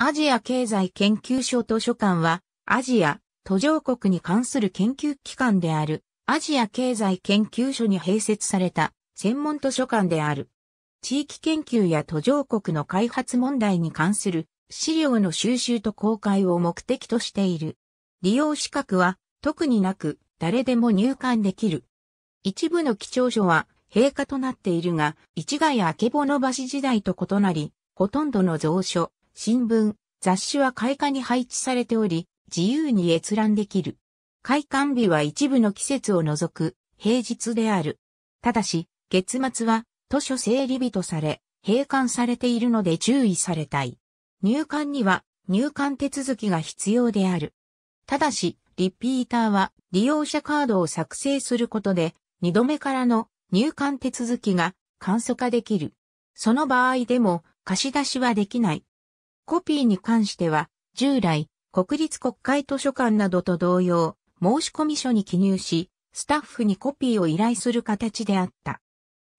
アジア経済研究所図書館は、アジア、途上国に関する研究機関である、アジア経済研究所に併設された専門図書館である。地域研究や途上国の開発問題に関する資料の収集と公開を目的としている。利用資格は特になく誰でも入館できる。一部の記帳書は閉館となっているが、市ヶ谷明物橋時代と異なり、ほとんどの蔵書、新聞、雑誌は開花に配置されており、自由に閲覧できる。開館日は一部の季節を除く平日である。ただし、月末は図書整理日とされ、閉館されているので注意されたい。入館には入館手続きが必要である。ただし、リピーターは利用者カードを作成することで、二度目からの入館手続きが簡素化できる。その場合でも貸し出しはできない。コピーに関しては、従来、国立国会図書館などと同様、申し込み書に記入し、スタッフにコピーを依頼する形であった。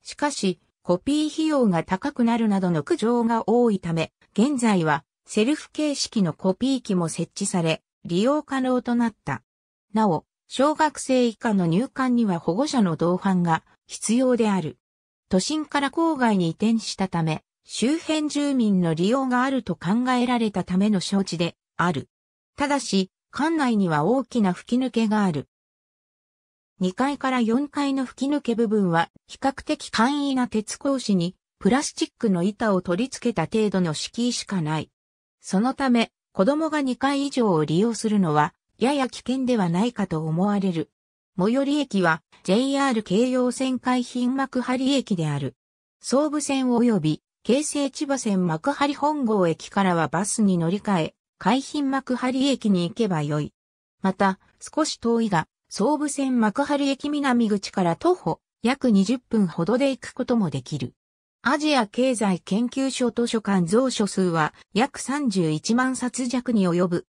しかし、コピー費用が高くなるなどの苦情が多いため、現在はセルフ形式のコピー機も設置され、利用可能となった。なお、小学生以下の入館には保護者の同伴が必要である。都心から郊外に移転したため、周辺住民の利用があると考えられたための承知である。ただし、館内には大きな吹き抜けがある。2階から4階の吹き抜け部分は比較的簡易な鉄格子にプラスチックの板を取り付けた程度の敷居しかない。そのため子供が2階以上を利用するのはやや危険ではないかと思われる。最寄り駅は JR 京葉線海浜幕張駅である。総武線及び京成千葉線幕張本郷駅からはバスに乗り換え、海浜幕張駅に行けばよい。また、少し遠いが、総武線幕張駅南口から徒歩約20分ほどで行くこともできる。アジア経済研究所図書館蔵書数は約31万冊弱に及ぶ。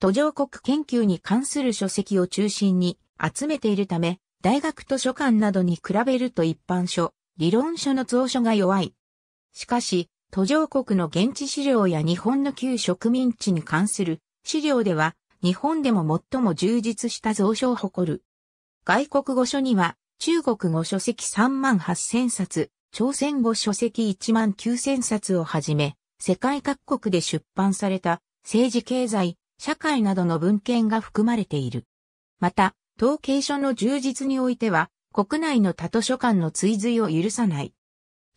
途上国研究に関する書籍を中心に集めているため、大学図書館などに比べると一般書、理論書の蔵書が弱い。しかし、途上国の現地資料や日本の旧植民地に関する資料では、日本でも最も充実した蔵書を誇る。外国語書には、中国語書籍3万8000冊、朝鮮語書籍1万9000冊をはじめ、世界各国で出版された政治経済、社会などの文献が含まれている。また、統計書の充実においては、国内の他図書館の追随を許さない。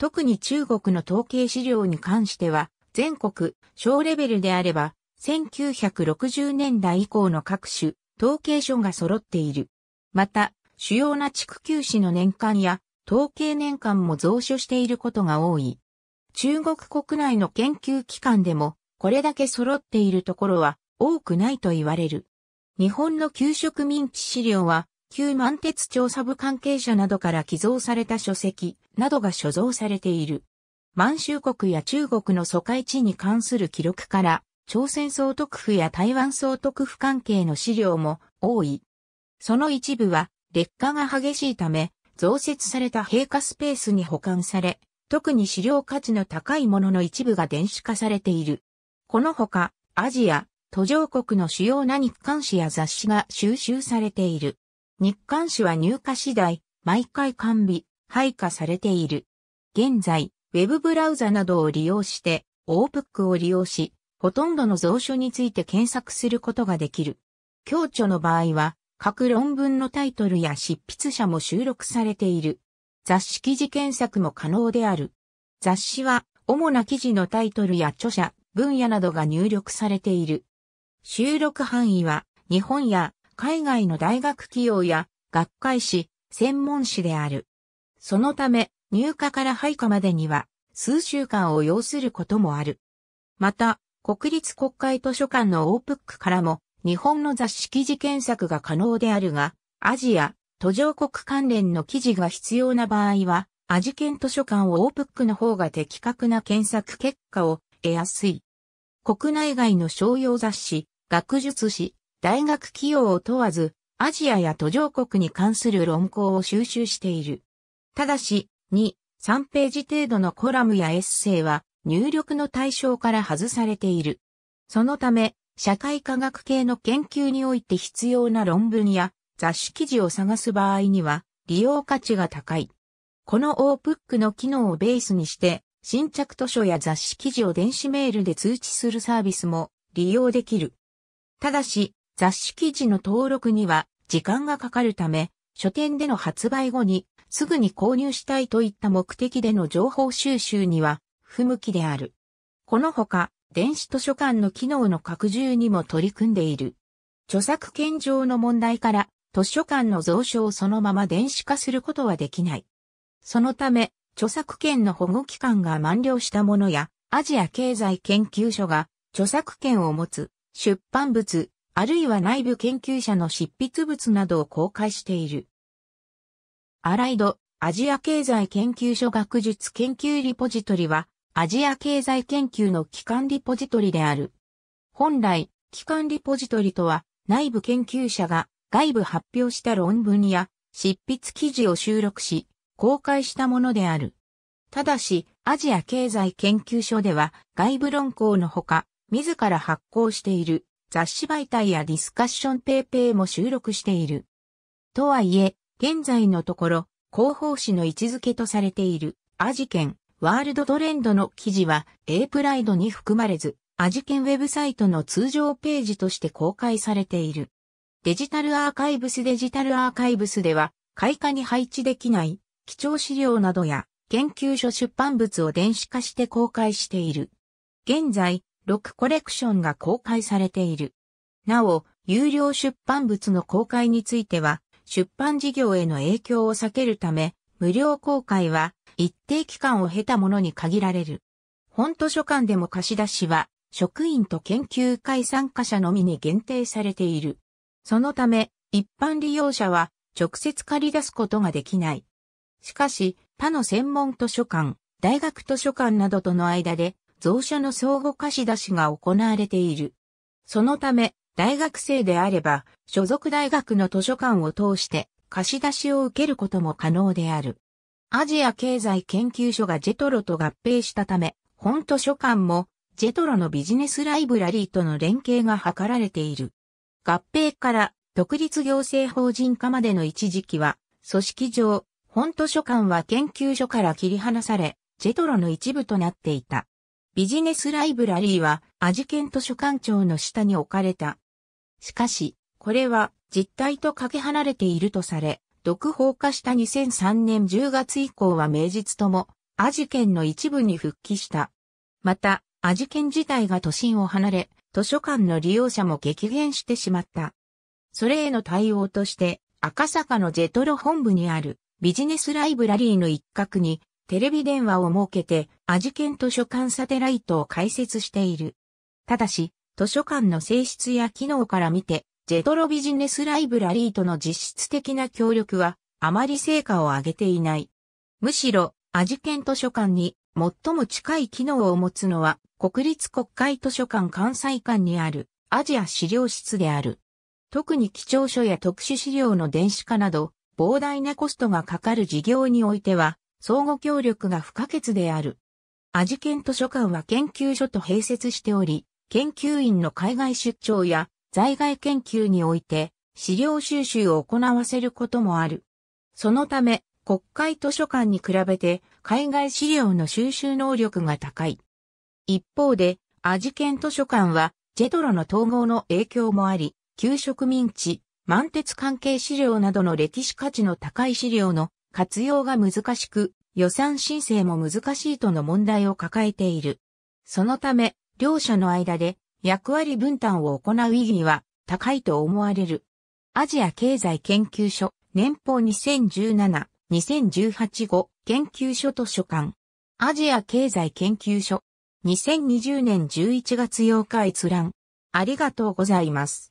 特に中国の統計資料に関しては、全国、小レベルであれば、1960年代以降の各種、統計書が揃っている。また、主要な地区級市の年間や、統計年間も増書していることが多い。中国国内の研究機関でも、これだけ揃っているところは多くないと言われる。日本の給食民地資料は、旧満鉄調査部関係者などから寄贈された書籍などが所蔵されている。満州国や中国の疎開地に関する記録から、朝鮮総督府や台湾総督府関係の資料も多い。その一部は劣化が激しいため、増設された閉化スペースに保管され、特に資料価値の高いものの一部が電子化されている。このほか、アジア、途上国の主要な日刊誌や雑誌が収集されている。日刊誌は入荷次第、毎回完備、配下されている。現在、ウェブブラウザなどを利用して、オープックを利用し、ほとんどの蔵書について検索することができる。強著の場合は、各論文のタイトルや執筆者も収録されている。雑誌記事検索も可能である。雑誌は、主な記事のタイトルや著者、分野などが入力されている。収録範囲は、日本や海外の大学企業や学会誌、専門誌である。そのため、入荷から配下までには、数週間を要することもある。また、国立国会図書館のオープックからも、日本の雑誌記事検索が可能であるが、アジア、途上国関連の記事が必要な場合は、アジケン図書館をオープックの方が的確な検索結果を得やすい。国内外の商用雑誌、学術誌、大学企業を問わず、アジアや途上国に関する論考を収集している。ただし、2、3ページ程度のコラムやエッセイは入力の対象から外されている。そのため、社会科学系の研究において必要な論文や雑誌記事を探す場合には利用価値が高い。この OPUC の機能をベースにして、新着図書や雑誌記事を電子メールで通知するサービスも利用できる。ただし、雑誌記事の登録には時間がかかるため、書店での発売後にすぐに購入したいといった目的での情報収集には不向きである。このほか、電子図書館の機能の拡充にも取り組んでいる。著作権上の問題から図書館の蔵書をそのまま電子化することはできない。そのため、著作権の保護期間が満了したものや、アジア経済研究所が著作権を持つ出版物、あるいは内部研究者の執筆物などを公開している。アライド、アジア経済研究所学術研究リポジトリは、アジア経済研究の機関リポジトリである。本来、機関リポジトリとは、内部研究者が外部発表した論文や執筆記事を収録し、公開したものである。ただし、アジア経済研究所では外部論考のほか、自ら発行している雑誌媒体やディスカッションペーペーも収録している。とはいえ、現在のところ、広報誌の位置づけとされているアジケン、ワールドトレンドの記事は A プライドに含まれず、アジケンウェブサイトの通常ページとして公開されている。デジタルアーカイブスデジタルアーカイブスでは、開花に配置できない貴重資料などや研究所出版物を電子化して公開している。現在、6コレクションが公開されている。なお、有料出版物の公開については、出版事業への影響を避けるため、無料公開は一定期間を経たものに限られる。本図書館でも貸し出しは、職員と研究会参加者のみに限定されている。そのため、一般利用者は直接借り出すことができない。しかし、他の専門図書館、大学図書館などとの間で、蔵書の相互貸し出しが行われている。そのため、大学生であれば、所属大学の図書館を通して貸し出しを受けることも可能である。アジア経済研究所がジェトロと合併したため、本図書館もジェトロのビジネスライブラリーとの連携が図られている。合併から独立行政法人化までの一時期は、組織上、本図書館は研究所から切り離され、ジェトロの一部となっていた。ビジネスライブラリーは、アジケン図書館長の下に置かれた。しかし、これは実態とかけ離れているとされ、独法化した2003年10月以降は名実とも、アジケンの一部に復帰した。また、アジケン自体が都心を離れ、図書館の利用者も激減してしまった。それへの対応として、赤坂のジェトロ本部にあるビジネスライブラリーの一角にテレビ電話を設けてアジケン図書館サテライトを開設している。ただし、図書館の性質や機能から見て、ジェトロビジネスライブラリーとの実質的な協力はあまり成果を上げていない。むしろ、アジケン図書館に最も近い機能を持つのは国立国会図書館関西館にあるアジア資料室である。特に貴重書や特殊資料の電子化など、膨大なコストがかかる事業においては、相互協力が不可欠である。アジケン図書館は研究所と併設しており、研究員の海外出張や在外研究において資料収集を行わせることもある。そのため、国会図書館に比べて海外資料の収集能力が高い。一方で、アジケン図書館は、ジェトロの統合の影響もあり、旧植民地、満鉄関係資料などの歴史価値の高い資料の活用が難しく、予算申請も難しいとの問題を抱えている。そのため、両者の間で役割分担を行う意義は高いと思われる。アジア経済研究所年報2017、2018号研究所図書館。アジア経済研究所2020年11月8日閲覧。ありがとうございます。